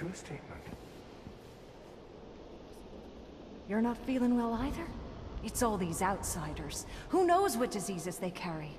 true statement. You're not feeling well either? It's all these outsiders. Who knows what diseases they carry?